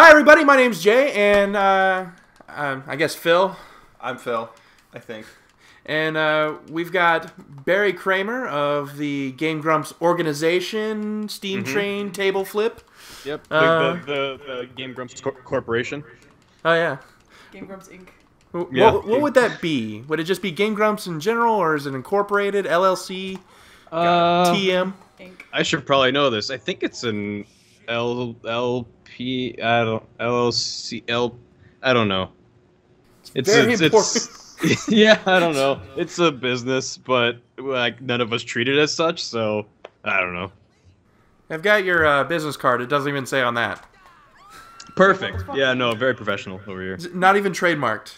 Hi, everybody. My name's Jay, and uh, um, I guess Phil. I'm Phil, I think. And uh, we've got Barry Kramer of the Game Grumps organization, Steam Train, Table Flip. Yep. The, Uh, the, the, the Game Grumps Cor- Corporation. Oh, yeah. Game Grumps Inc. Wh- Yeah. What, what would that be? Would it just be Game Grumps in general, or is it incorporated, LLC, Uh, TM? Inc. I should probably know this. I think it's an L LP. I don't LLC L. I don't know. It's very it's, it's yeah. I don't know. It's a business, but like none of us treat it as such. So I don't know. I've got your uh, business card. It doesn't even say on that. Perfect. Yeah. No. Very professional over here. Not even trademarked.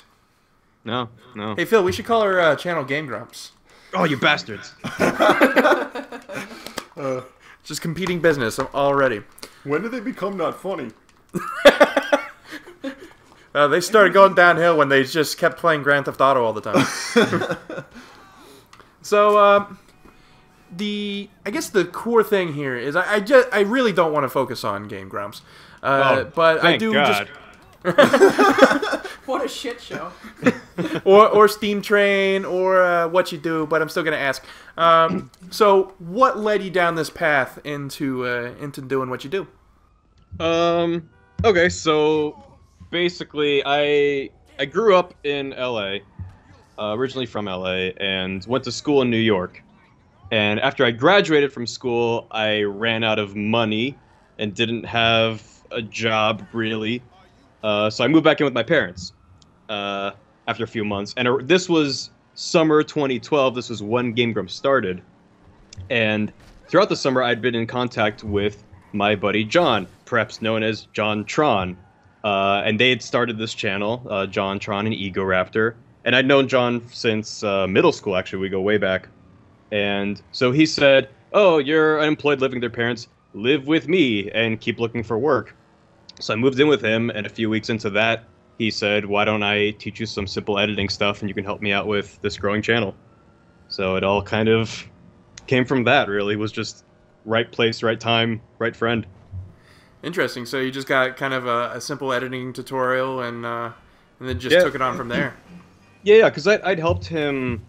No. No. Hey, Phil, we should call our uh, channel Game Grumps. Oh, you bastards. Just competing business already. When did they become not funny? Uh, they started going downhill when they just kept playing Grand Theft Auto all the time. so, um, the I guess the core thing here is I, I just I really don't want to focus on Game Grumps, uh, Oh, but I do God. just What a shit show. or or Steam Train or uh, what you do. But I'm still gonna ask. Um, so, what led you down this path into uh, into doing what you do? Um. Okay, so basically, I I grew up in L.A. Uh, originally from L.A. and went to school in New York. And after I graduated from school, I ran out of money and didn't have a job really. Uh, so I moved back in with my parents uh, after a few months. And this was summer 2012. This was when Game Grumps started. And throughout the summer, I'd been in contact with my buddy John, perhaps known as JonTron. Uh, and they had started this channel, uh, JonTron and Egoraptor. And I'd known John since uh, middle school, actually. We go way back. And so he said, Oh, you're unemployed living with your parents. Live with me and keep looking for work. So I moved in with him, and a few weeks into that, he said, Why don't I teach you some simple editing stuff and you can help me out with this growing channel? So it all kind of came from that, really. It was just right place, right time, right friend. Interesting. So you just got kind of a, a simple editing tutorial and uh, and then just Yeah. took it on from there. Yeah, yeah, because I'd helped him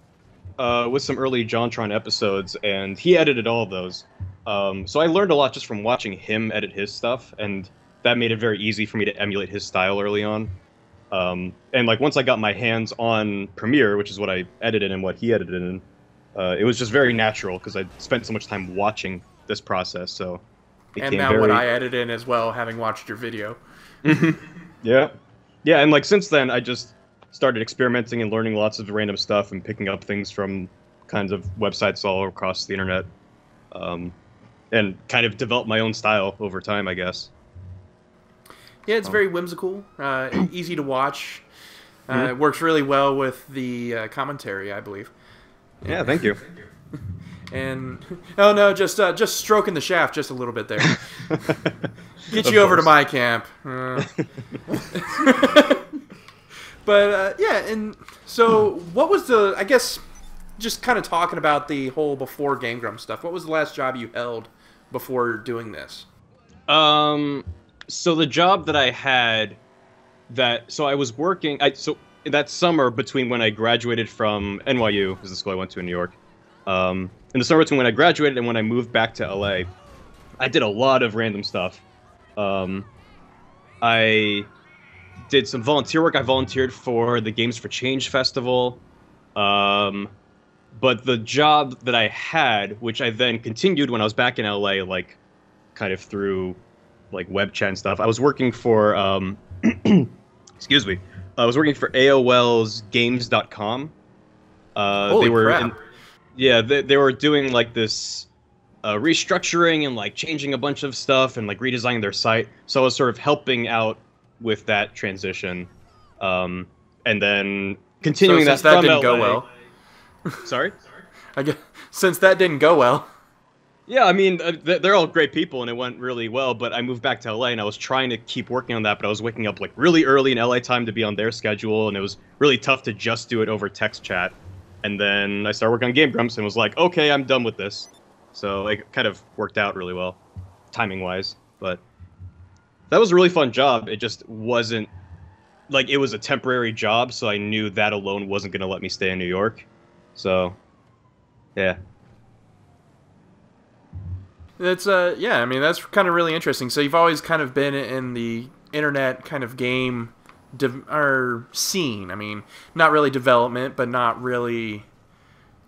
uh, with some early JonTron episodes, and he edited all of those. Um, so I learned a lot just from watching him edit his stuff, and that made it very easy for me to emulate his style early on. Um, and like once I got my hands on Premiere, which is what I edited and what he edited in, uh, it was just very natural because I spent so much time watching this process. So and now very, what I edit in as well, having watched your video. Yeah. Yeah, and like since then I just started experimenting and learning lots of random stuff and picking up things from kinds of websites all across the internet. Um, and kind of developed my own style over time, I guess. Yeah, Oh. it's very whimsical, uh, easy to watch. Uh, Mhm. It works really well with the uh, commentary, I believe. Yeah, thank you. And oh no, just uh, just stroking the shaft just a little bit there. Get you over to my camp. Uh. but uh, yeah, and so what was the? I guess just kind of talking about the whole before Game Grumps stuff. What was the last job you held before doing this? Um, so the job that I had, that so I was working. I so that summer between when I graduated from NYU, is the school I went to in New York. Um, in the summer between when I graduated and when I moved back to LA, I did a lot of random stuff. Um, I did some volunteer work. I volunteered for the Games for Change festival. Um, but the job that I had, which I then continued when I was back in LA, like kind of through like web chat and stuff. I was working for um excuse me. I was working for AOL's games.com. Uh Holy they were crap. in, yeah, they, they were doing like this uh, restructuring and like changing a bunch of stuff and like redesigning their site. So I was sort of helping out with that transition. Um and then continuing so that since that didn't go LA well, Sorry? I guess since that didn't go well. Yeah, I mean, uh, they're all great people, and it went really well. But I moved back to LA, and I was trying to keep working on that, but I was waking up like really early in LA time to be on their schedule, and it was really tough to just do it over text chat. And then I started working on Game Grumps, and was like, okay, I'm done with this. So it kind of worked out really well, timing wise. But that was a really fun job. It just wasn't like it was a temporary job, so I knew that alone wasn't gonna let me stay in New York. So, yeah. That's uh yeah, I mean that's kind of really interesting. So you've always kind of been in the internet kind of game de- or scene. I mean, not really development, but not really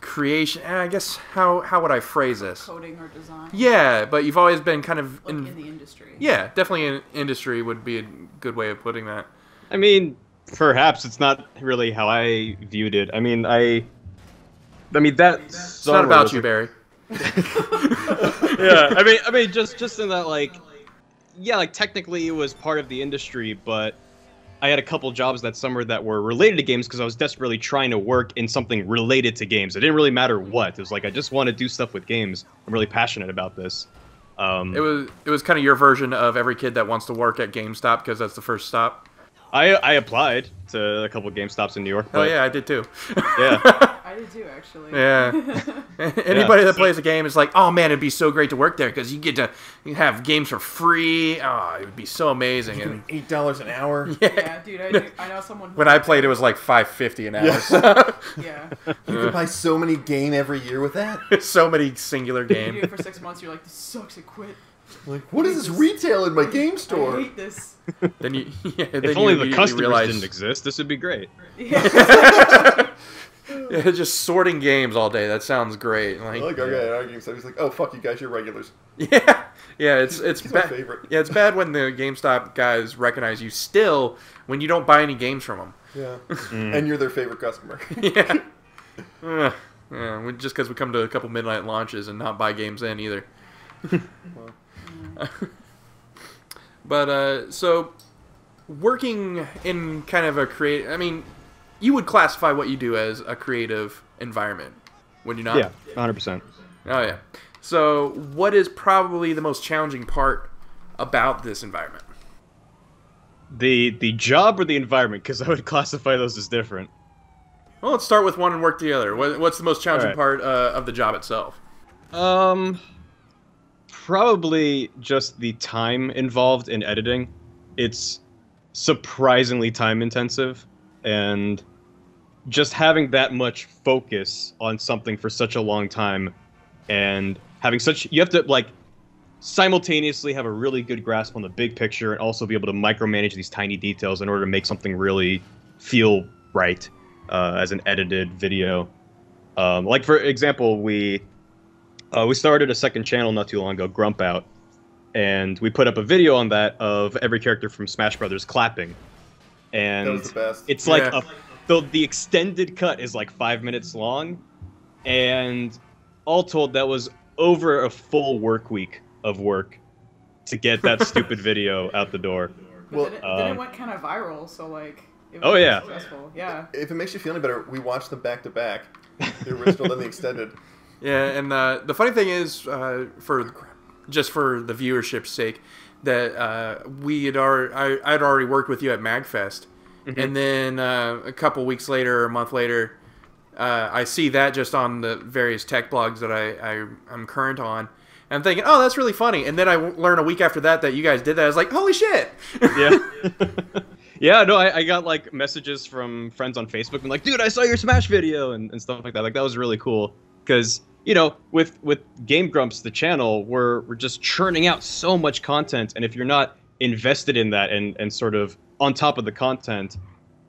creation. I guess how how would I phrase this? Coding or design. Yeah, but you've always been kind of Like in, in the industry. yeah, definitely in industry would be a good way of putting that. I mean, perhaps it's not really how I viewed it. I mean, I. I mean that's It's not about you, Barry. yeah, I mean, I mean, just just in that like, yeah, like technically it was part of the industry, but I had a couple jobs that summer that were related to games because I was desperately trying to work in something related to games. It didn't really matter what. It was like I just want to do stuff with games. I'm really passionate about this. Um, It was it was kind of your version of every kid that wants to work at GameStop because that's the first stop. I I applied to a couple of GameStops in New York. Oh yeah, I did too. yeah. I did too, actually. Yeah. Anybody that plays a game is like, oh man, it'd be so great to work there because you get to you have games for free. Oh, it would be so amazing. And Eight dollars an hour. yeah, dude, I, do, I know someone. who- when I played, it was like five fifty an hour. Yeah. You could buy so many game every year with that. so many singular You do games. it for six months, you're like, this sucks, I quit. Like, what is this retail in my game I store? hate this. then you, yeah, then If you only the immediately customers realize, didn't exist, this would be great. Yeah. Yeah, just sorting games all day. That sounds great. Like, Like, okay, our game stuff. He's like, oh fuck you guys, you're regulars. yeah, yeah. It's it's bad. Yeah, it's bad when the GameStop guys recognize you still when you don't buy any games from them. Yeah. And you're their favorite customer. yeah. Ugh. yeah, we- just because we come to a couple midnight launches and not buy games in either. but uh, so working in kind of a create, I mean, you would classify what you do as a creative environment, would you not? Yeah, 100. percent Oh yeah. So, what is probably the most challenging part about this environment? The the job or the environment? Because I would classify those as different. Well, let's start with one and work the other. What, what's the most challenging Alright. part uh, of the job itself? Um, probably just the time involved in editing. It's surprisingly time intensive, and just having that much focus on something for such a long time, and having such you have to like simultaneously have a really good grasp on the big picture and also be able to micromanage these tiny details in order to make something really feel right uh, as an edited video. Um, like for example, we uh, we started a second channel not too long ago, Grump Out, and we put up a video on that of every character from Smash Brothers clapping, and that was the best. it's like a the, the extended cut is like five minutes long, and all told, that was over a full work week of work to get that stupid video out the door. But Well, then, it, then it um, went kind of viral, so like. It was Oh, yeah. Successful. Yeah. if it makes you feel any better, we watched them back to back. The original, and the extended. Yeah, and uh, the funny thing is, uh, for just for the viewership's sake, that uh, we had already, I, I'd already worked with you at Magfest, and then uh, a couple weeks later, or a month later, uh, I see that just on the various tech blogs that I, I I'm current on. And I'm thinking, oh, that's really funny. And then I learn a week after that that you guys did that. I was like, holy shit! Yeah. yeah, no, I, I got like messages from friends on Facebook and like, dude, I saw your Smash video and, and stuff like that. Like that was really cool. Cause, you know, with with Game Grumps, the channel, we're we're just churning out so much content. And if you're not invested in that and, and sort of on top of the content,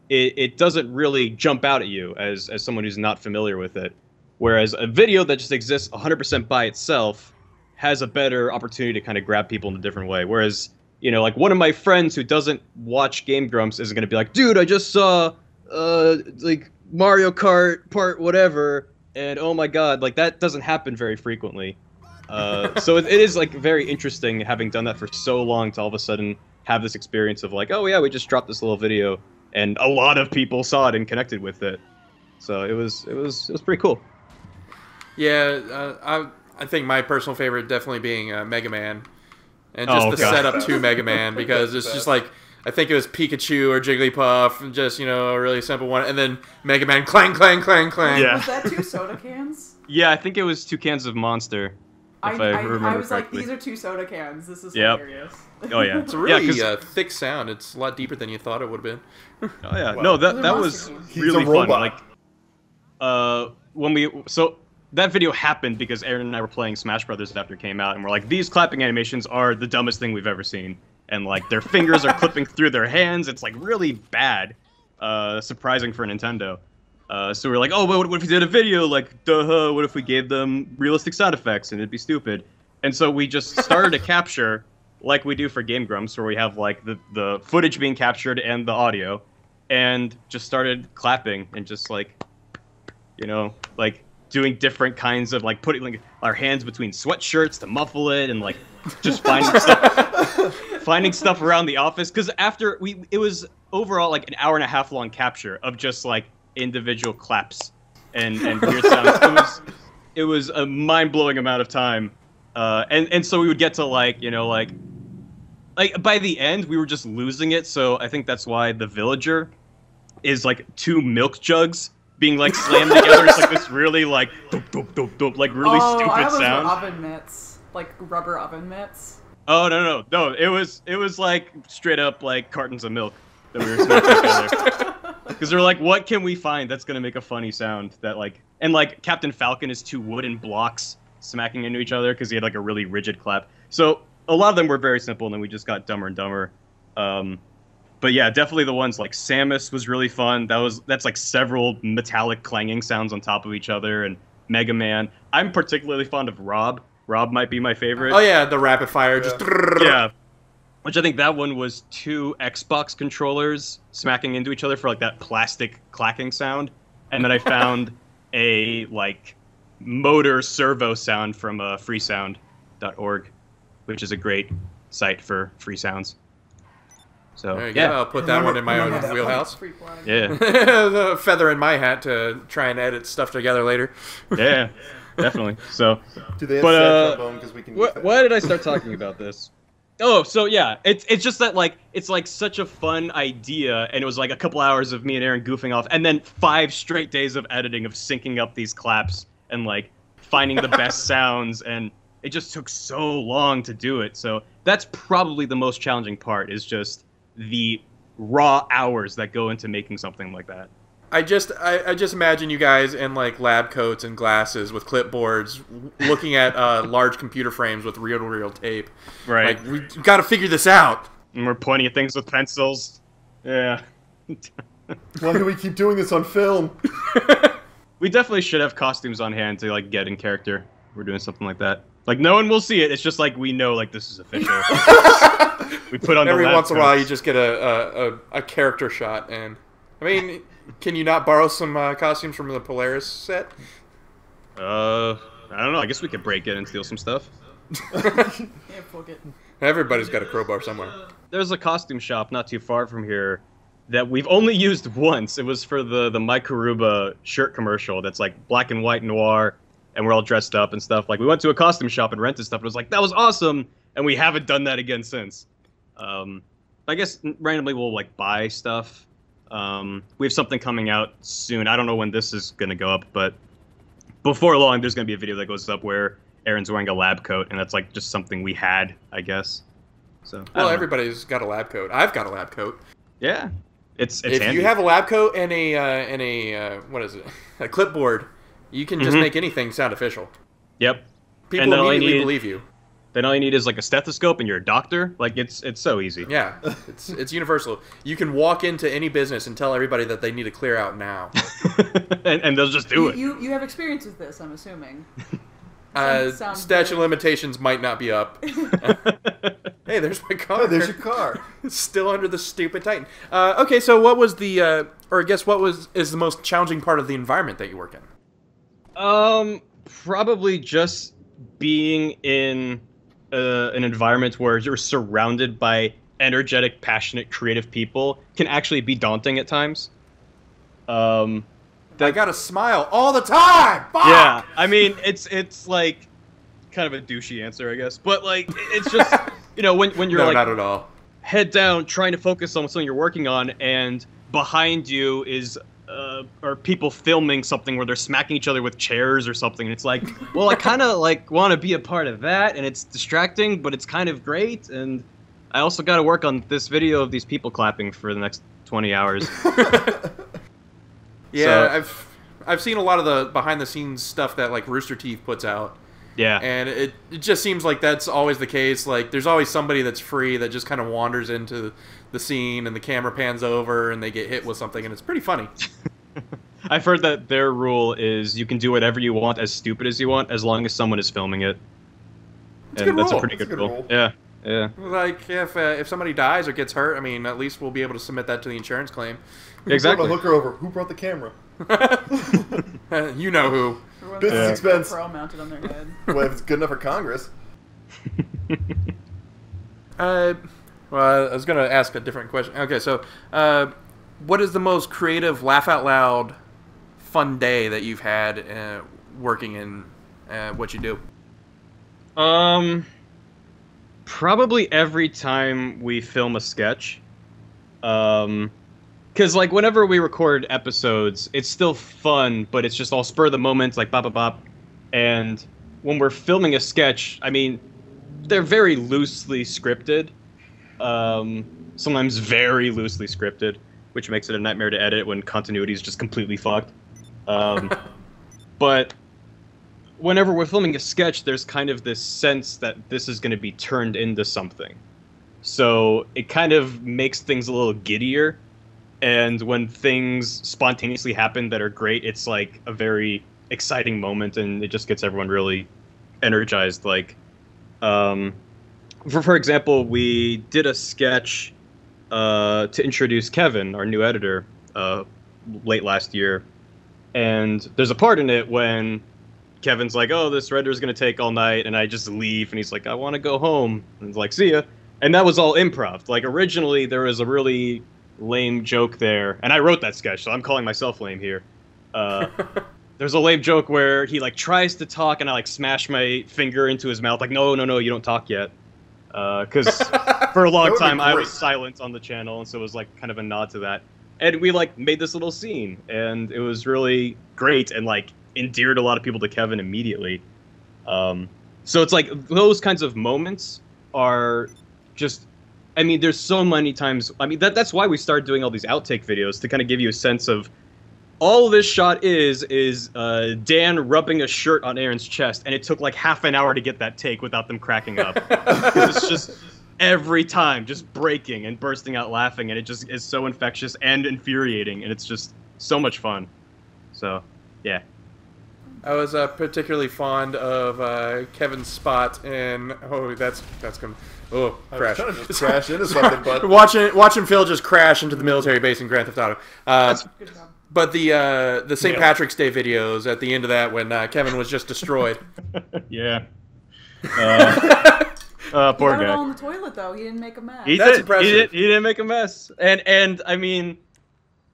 it, it doesn't really jump out at you as, as someone who's not familiar with it. Whereas a video that just exists 100% by itself has a better opportunity to kind of grab people in a different way. Whereas, you know, like one of my friends who doesn't watch Game Grumps isn't going to be like, dude, I just saw, uh, like Mario Kart part whatever, and oh my god, like that doesn't happen very frequently. Uh, so it, it is like very interesting having done that for so long to all of a sudden have this experience of like, oh yeah, we just dropped this little video, and a lot of people saw it and connected with it. So it was it was it was pretty cool. Yeah, uh, I I think my personal favorite definitely being uh, Mega Man, and just Oh, the God. setup to Mega Man because it's just like I think it was Pikachu or Jigglypuff, and just you know a really simple one, and then Mega Man clang clang clang clang. Yeah. Was that two soda cans? Yeah, I think it was two cans of Monster. I, If I I, remember I was like, these are two soda cans. This is Yep. hilarious. Oh yeah, It's a really yeah, 'cause- uh, thick sound. It's a lot deeper than you thought it would have been. Oh yeah, Wow. no, that that was games. Really fun. Like, uh, when we so that video happened because Aaron and I were playing Smash Brothers after it came out, and we're like, these clapping animations are the dumbest thing we've ever seen, and like their fingers are clipping through their hands. It's like really bad, uh, surprising for Nintendo. Uh, so we're like, oh, but what if we did a video? Like, duh, what if we gave them realistic sound effects and it'd be stupid? And so we just started a capture like we do for Game Grumps, where we have like the, the footage being captured and the audio, and just started clapping and just like, you know, like doing different kinds of like putting like our hands between sweatshirts to muffle it and like just finding stuff finding stuff around the office because after we it was overall like an hour and a half long capture of just like individual claps and and weird sounds it was it was a mind-blowing amount of time uh and and so we would get to like you know like like by the end we were just losing it so i think that's why the villager is like two milk jugs being like slammed together it's like this really like doop, doop, doop, doop, like really oh, stupid thought those were sound oven mitts, like rubber oven mitts. Oh no no no! It was it was like straight up like cartons of milk that we were smacking together. Because they're like, what can we find that's gonna make a funny sound that like and like Captain Falcon is two wooden blocks smacking into each other because he had like a really rigid clap. So a lot of them were very simple, and then we just got dumber and dumber. Um, but yeah, definitely the ones like Samus was really fun. That was that's like several metallic clanging sounds on top of each other, and Mega Man. I'm particularly fond of Rob. Rob might be my favorite Oh yeah, the rapid fire just. yeah. Which I think that one was two Xbox controllers smacking into each other for like that plastic clacking sound, and then I found a like motor servo sound from uh, freesound.org, which is a great site for free sounds. So yeah, go. I'll put that Remember- one in my own that one. wheelhouse. Yeah, the feather in my hat to try and edit stuff together later. yeah, definitely. So Do they have But, uh, trombone because we can use What, that? why did I start talking about this? Oh, so yeah, it's it's just that like it's like such a fun idea, and it was like a couple hours of me and Aaron goofing off, and then five straight days of editing of syncing up these claps and like finding the best sounds, and it just took so long to do it. So that's probably the most challenging part is just the raw hours that go into making something like that. I just I, I just imagine you guys in like lab coats and glasses with clipboards, looking at uh, large computer frames with reel to reel tape. Right. Like we got to figure this out. and we're pointing at things with pencils. Yeah. Why do we keep doing this on film? We definitely should have costumes on hand to like get in character. We're doing something like that. Like no one will see it. It's just like we know like this is official. we put on Every the lab once in a while, you just get a, a, a, a character shot, and I mean, can you not borrow some uh, costumes from the Polaris set? Uh, I don't know. I guess we could break in and steal some stuff. Yeah, fuck it. Everybody's got a crowbar somewhere. There's a costume shop not too far from here that we've only used once. It was for the the Mike Karuba shirt commercial. That's like black and white noir, and we're all dressed up and stuff. Like we went to a costume shop and rented stuff. And it was like that was awesome, and we haven't done that again since. Um, I guess randomly we'll like buy stuff. Um, we have something coming out soon. I don't know when this is gonna go up, but before long, there's gonna be a video that goes up where Aaron's wearing a lab coat, and that's like just something we had, I guess. So Well, know. everybody's got a lab coat. I've got a lab coat. yeah, it's it's if handy. you have a lab coat and a uh, and a uh, what is it, a clipboard, you can just Mhm. make anything sound official. yep. People And then all you immediately believe you. Then all you need is like a stethoscope, and you're a doctor. Like it's it's so easy. Yeah, it's it's universal. You can walk into any business and tell everybody that they need to clear out now. and, and they'll just do You, it. you you have experience with this, I'm assuming. Uh, sounds statute limitations might not be up. hey, there's my car. Oh, there's your car. Still under the stupid Titan. Uh, okay, so what was the, uh, or I guess what was is the most challenging part of the environment that you work in? Um, probably just being in uh, an environment where you're surrounded by energetic, passionate, creative people can actually be daunting at times. Um, I got to smile all the time. Fuck! yeah, I mean, it's it's like kind of a douchey answer, I guess, but like it's just you know when when you're no, like not at all. head down trying to focus on something you're working on and behind you is uh, or people filming something where they're smacking each other with chairs or something. And it's like, well, I kind of like want to be a part of that, and it's distracting, but it's kind of great. And I also got to work on this video of these people clapping for the next 20 hours. Yeah, So- I've I've seen a lot of the behind the scenes stuff that like Rooster Teeth puts out, yeah. and it it just seems like that's always the case. Like there's always somebody that's free that just kind of wanders into the scene, and the camera pans over, and they get hit with something, and it's pretty funny. I've heard that their rule is you can do whatever you want, as stupid as you want, as long as someone is filming it. It's a and good that's rule. a pretty It's a good, good rule. rule. Yeah, yeah. Like if uh, if somebody dies or gets hurt, I mean, at least we'll be able to submit that to the insurance claim. Exactly. brought the hooker over? Who brought the camera? you know who. Everyone's Business got a expense. GoPro mounted on their head. Well, if it's good enough for Congress. Uh, well, I was gonna ask a different question. Okay, so, uh, what is the most creative, laugh out loud, fun day that you've had uh, working in uh, what you do? Um, probably every time we film a sketch. Um, because like whenever we record episodes, it's still fun, but it's just all spur of the moment, like bop bop bop. And when we're filming a sketch, I mean, they're very loosely scripted. Um, sometimes very loosely scripted, which makes it a nightmare to edit when continuity is just completely fucked. Um, but whenever we're filming a sketch, there's kind of this sense that this is going to be turned into something. So it kind of makes things a little giddier. And when things spontaneously happen that are great, it's like a very exciting moment and it just gets everyone really energized. Like, um, for, for example, we did a sketch uh, to introduce Kevin, our new editor, uh, late last year. And there's a part in it when Kevin's like, "Oh, this render's gonna take all night," and I just leave, and he's like, "I want to go home," and it's like, "See ya." And that was all improv. Like originally, there was a really lame joke there, and I wrote that sketch, so I'm calling myself lame here. Uh, there's a lame joke where he like tries to talk, and I like smash my finger into his mouth, like, "No, no, no, you don't talk yet," because for a long time I was silent on the channel, and so it was like kind of a nod to that. And we like made this little scene, and it was really great, and like endeared a lot of people to Kevin immediately. Um, so it's like those kinds of moments are just. I mean, there's so many times. I mean, that that's why we started doing all these outtake videos to kind of give you a sense of all this shot is is uh, Dan rubbing a shirt on Aaron's chest, and it took like half an hour to get that take without them cracking up. it's just every time just breaking and bursting out laughing, and it just is so infectious and infuriating, and it's just so much fun. So, yeah. I was uh, particularly fond of uh, Kevin's spot in. Oh, that's that's gonna. Oh, I crash! trying to just crash into something, but watching watching Phil just crash into the military base in Grand Theft Auto. Uh, Good job. But the uh, the St. Yeah. Patrick's Day videos at the end of that when uh, Kevin was just destroyed. yeah. Uh, uh, He poor got it all guy. in the toilet though. He didn't make a mess. He That's did, impressive. He, did, he didn't make a mess. And and I mean,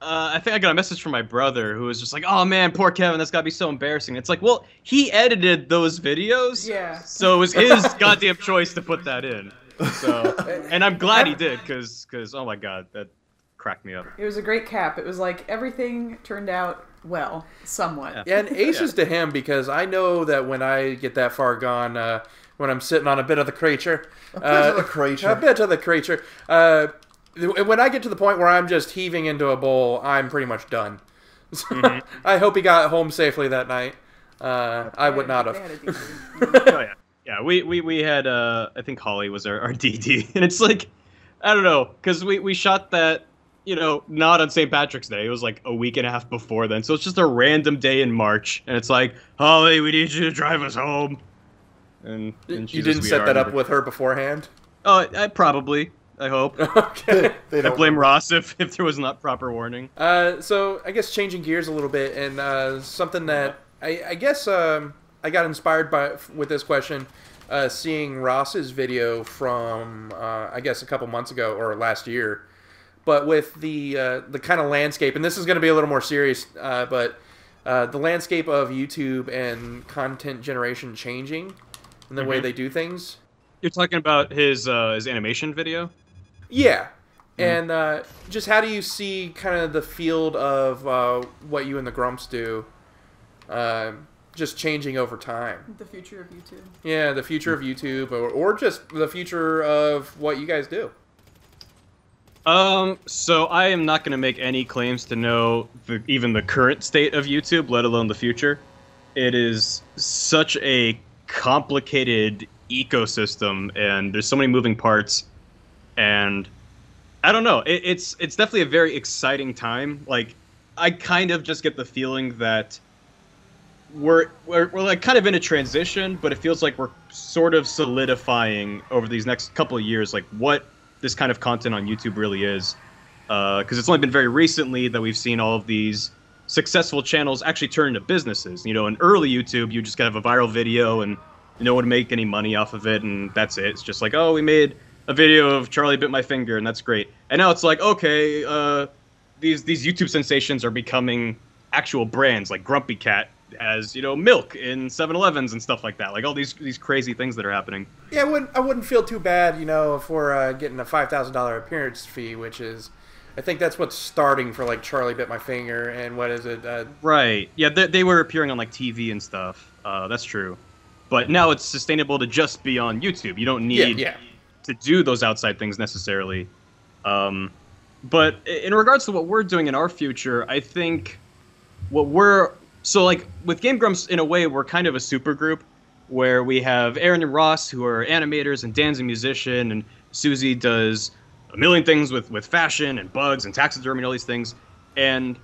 uh, I think I got a message from my brother who was just like, "Oh man, poor Kevin, that's gotta be so embarrassing." It's like, well, he edited those videos, Yeah. so it was his goddamn choice to put that in. So, and I'm glad he did, cause, cause, oh my god, that cracked me up. It was a great cap. It was like everything turned out well, somewhat. Yeah, and aces to him because I know that when I get that far gone, uh, when I'm sitting on a bit of the creature, a bit of the creature. a bit of the creature. Uh, when I get to the point where I'm just heaving into a bowl, I'm pretty much done. So, Mm-hmm. I hope he got home safely that night. Uh, I would not have. had a decent- oh yeah, yeah. We we we had uh, I think Holly was our, our DD, and it's like, I don't know, cause we we shot that, you know, not on St. Patrick's Day. It was like a week and a half before then, so it's just a random day in March, and it's like, Holly, we need you to drive us home. And, and You didn't set that up with her beforehand. Oh, I probably. I hope. okay. they I don't blame Ross if, if there was not proper warning. Uh, so I guess changing gears a little bit, and uh, something that I, I guess um, I got inspired by with this question, uh, seeing Ross's video from uh, I guess a couple months ago or last year, but with the uh, the kind of landscape, and this is going to be a little more serious, uh, but uh, the landscape of YouTube and content generation changing, and the way Mhm. they do things. You're talking about his uh, his animation video. Yeah. And uh, just how do you see kind of the field of uh, what you and the Grumps do, uh, just changing over time? The future of YouTube. Yeah, the future of YouTube, or, or just the future of what you guys do. Um, so I am not going to make any claims to know the, even the current state of YouTube, let alone the future. It is such a complicated ecosystem, and there's so many moving parts, and I don't know. It, it's it's definitely a very exciting time. Like, I kind of just get the feeling that we're, we're we're like kind of in a transition, but it feels like we're sort of solidifying over these next couple of years, like what this kind of content on YouTube really is. Because it's only been very recently that we've seen all of these successful channels actually turn into businesses. You know, in early YouTube, you just kind of have a viral video and no one make any money off of it, and that's it. It's just like, oh, we made a video of Charlie bit my finger, and that's great. And now it's like, okay, uh, these these YouTube sensations are becoming actual brands, like Grumpy Cat has you know milk in 7-Elevens and stuff like that. Like all these these crazy things that are happening. Yeah, I wouldn't, I wouldn't feel too bad, you know, for uh, getting a five thousand dollar appearance fee, which is, I think that's what's starting for like Charlie bit my finger and what is it? Uh, Right. Yeah, they, they were appearing on like TV and stuff. Uh, that's true. But now it's sustainable to just be on YouTube. You don't need yeah. to do those outside things necessarily. Um, but in regards to what we're doing in our future, I think what we're so like with Game Grumps in a way we're kind of a super group where we have Aaron and Ross who are animators and Dan's a musician and Susie does a million things with with fashion and bugs and taxidermy and all these things and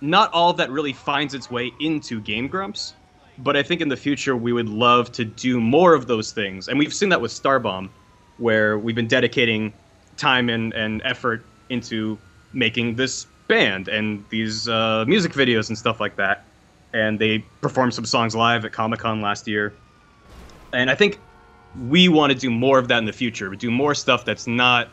not all of that really finds its way into Game Grumps but I think in the future we would love to do more of those things. And we've seen that with Starbomb, where we've been dedicating time and, and effort into making this band and these uh, music videos and stuff like that. And they performed some songs live at Comic Con last year. And I think we want to do more of that in the future. Do more stuff that's not,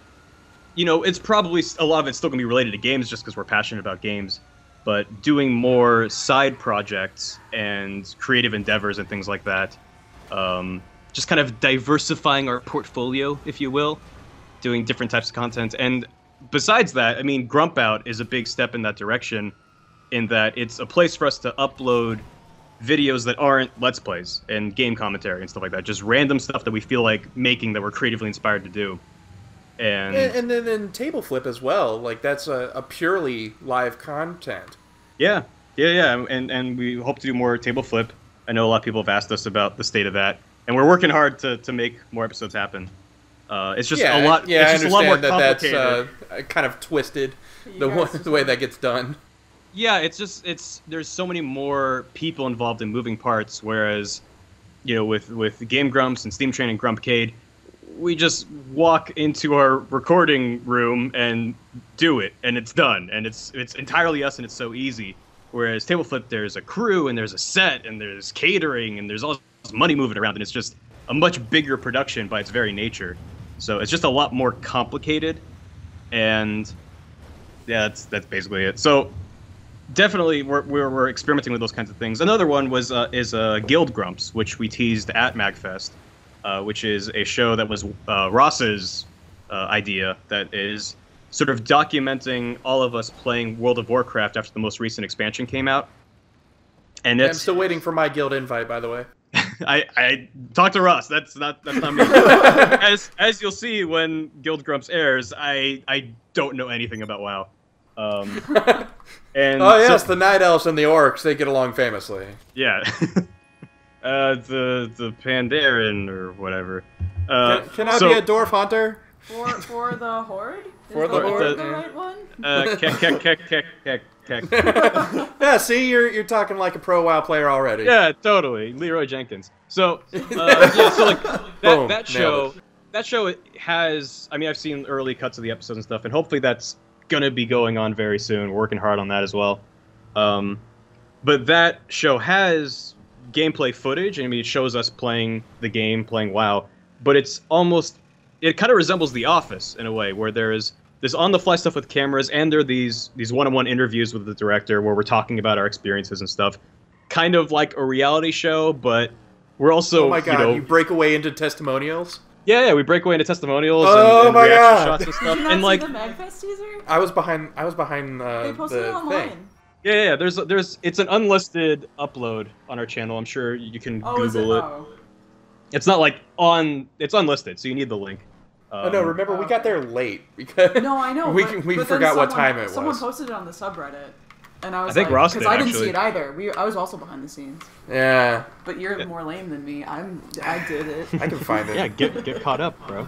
you know, it's probably a lot of it's still going to be related to games just because we're passionate about games but doing more side projects and creative endeavors and things like that. Um, just kind of diversifying our portfolio, if you will, doing different types of content. And besides that, I mean, Grump Out is a big step in that direction, in that it's a place for us to upload videos that aren't Let's Plays and game commentary and stuff like that. Just random stuff that we feel like making that we're creatively inspired to do. And, And, and then in Table Flip as well, like that's a, a purely live content. Yeah, yeah, yeah, and and we hope to do more table flip. I know a lot of people have asked us about the state of that, and we're working hard to, to make more episodes happen. Uh, it's just yeah, a lot. Yeah, it's I just a lot more understand that that's uh, kind of twisted the, one, the way that gets done. Yeah, it's just it's there's so many more people involved in moving parts, whereas you know with with Game Grumps and Steam Train and Grumpcade, we just walk into our recording room and do it, and it's done, and it's it's entirely us, and it's so easy. Whereas Table Flip, there's a crew, and there's a set, and there's catering, and there's all this money moving around, and it's just a much bigger production by its very nature. So it's just a lot more complicated, and yeah, that's that's basically it. So definitely we're, we're, we're experimenting with those kinds of things. Another one was uh, is uh, Guild Grumps, which we teased at Magfest, uh, which is a show that was uh, Ross's uh, idea that is sort of documenting all of us playing World of Warcraft after the most recent expansion came out. And I'm still waiting for my guild invite, by the way. I, I talked to Ross. That's not that's not me. as as you'll see when Guild Grumps airs, I I don't know anything about WoW. Um, and Oh yes, so- the night elves and the orcs they get along famously. yeah. uh, the the Pandaren or whatever. Uh, Can, can I so, be a dwarf hunter? For for the horde? Is For the horde, the yeah. right one? Uh, kek, kek, kek, kek, kek, kek. yeah, see, you're you're talking like a pro WoW player already. Yeah, totally. Leeroy Jenkins. So, uh, yeah, so like that, Boom, that show, that show has. I mean, I've seen early cuts of the episodes and stuff, and hopefully that's gonna be going on very soon. We're working hard on that as well. Um, but that show has gameplay footage. I mean, it shows us playing the game, playing WoW, but it's almost. It kind of resembles The Office in a way, where there is this on-the-fly stuff with cameras, and there are these these one-on-one interviews with the director where we're talking about our experiences and stuff. Kind of like a reality show, but we're also Oh my god, you know you break away into testimonials. Yeah, yeah, we break away into testimonials Oh and, and my reaction God. shots and stuff. Did you not and see like, the Magfest teaser? I was behind. I was behind uh, They posted the it online. thing. yeah, yeah, yeah, there's there's it's an unlisted upload on our channel. I'm sure you can Oh, is it? Google it. Oh. It's not like on. It's unlisted, so you need the link. oh no! Um, Remember, we oh, got there late because No, I know. we but, we but then forgot what time it was. Someone posted it on the subreddit, and I was I think like, Ross because did, I didn't actually. see it either. We, I was also behind the scenes. Yeah, But you're more lame than me. I'm. I did it. I can find it. Yeah, get get caught up, bro.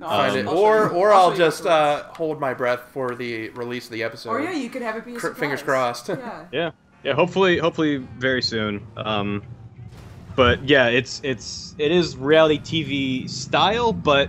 No, find I'll- it, or or I'll I'll just uh, hold my breath for the release of the episode. Or yeah, you could have it be a Cr- fingers crossed. Yeah. Yeah, yeah. Hopefully, hopefully, very soon. Um, but yeah, it's it's it is reality TV style, but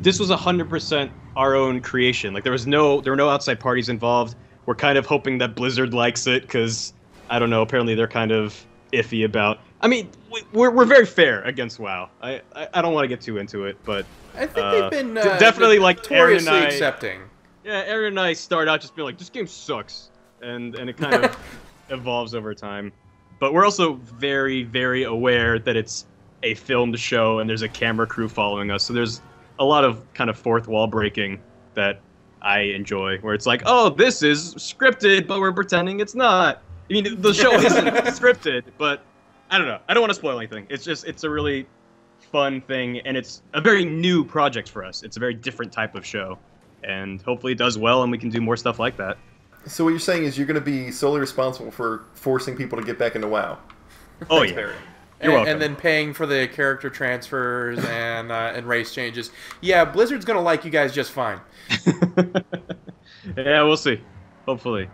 this was hundred percent our own creation. Like there was no there were no outside parties involved. We're kind of hoping that Blizzard likes it because I don't know. Apparently, they're kind of iffy about. I mean, we- we're we're very fair against WoW. I I, I don't want to get too into it, but I think Uh, they've been uh, definitely, like, Aaron and I- accepting. yeah, Aaron and I start out just being like, this game sucks, and and it kind of evolves over time. But we're also very very aware that it's a filmed show and there's a camera crew following us, so there's a lot of kind of fourth wall breaking that I enjoy, where it's like, oh, this is scripted, but we're pretending it's not. I mean, the show isn't scripted, but I don't know. I don't want to spoil anything. It's just it's a really fun thing, and it's a very new project for us. It's a very different type of show, and hopefully it does well, and we can do more stuff like that. So what you're saying is you're going to be solely responsible for forcing people to get back into WoW. Oh Thanks, yeah, Barry. and, welcome. and then paying for the character transfers and uh, and race changes. Yeah, Blizzard's gonna like you guys just fine. yeah, we'll see. Hopefully.